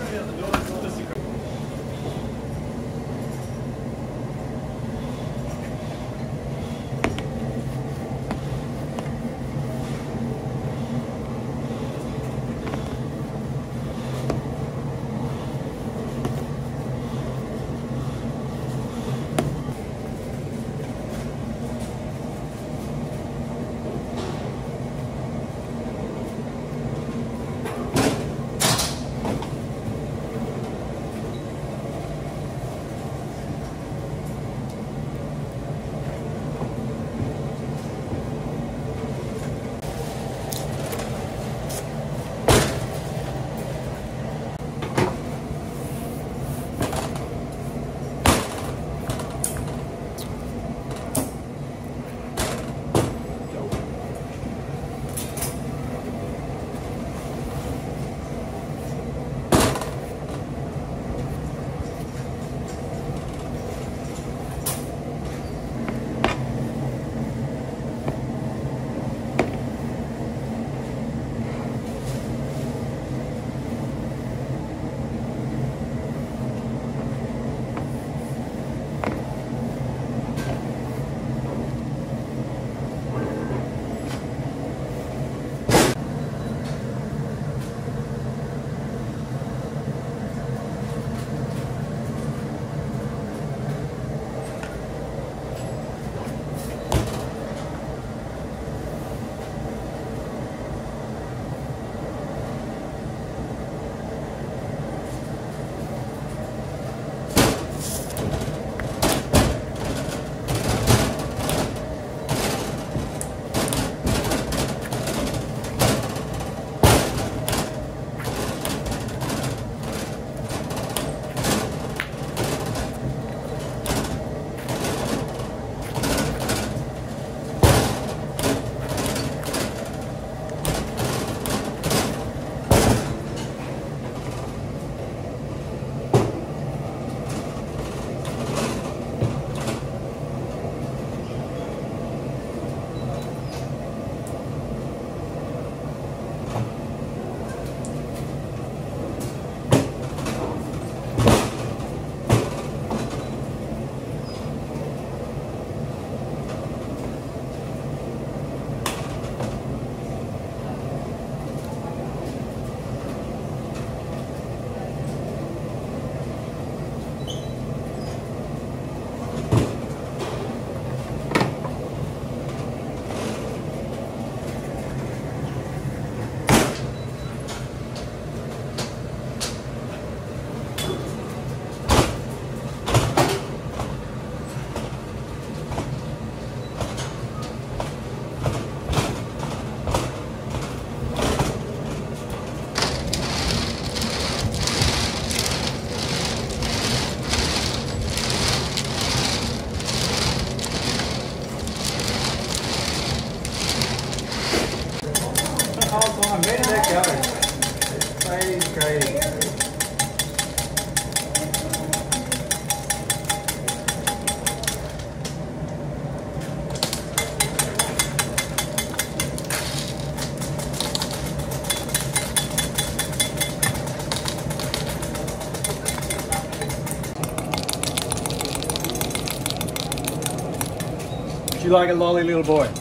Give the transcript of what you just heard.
On, go? Crazy, crazy. You like a lolly little boy?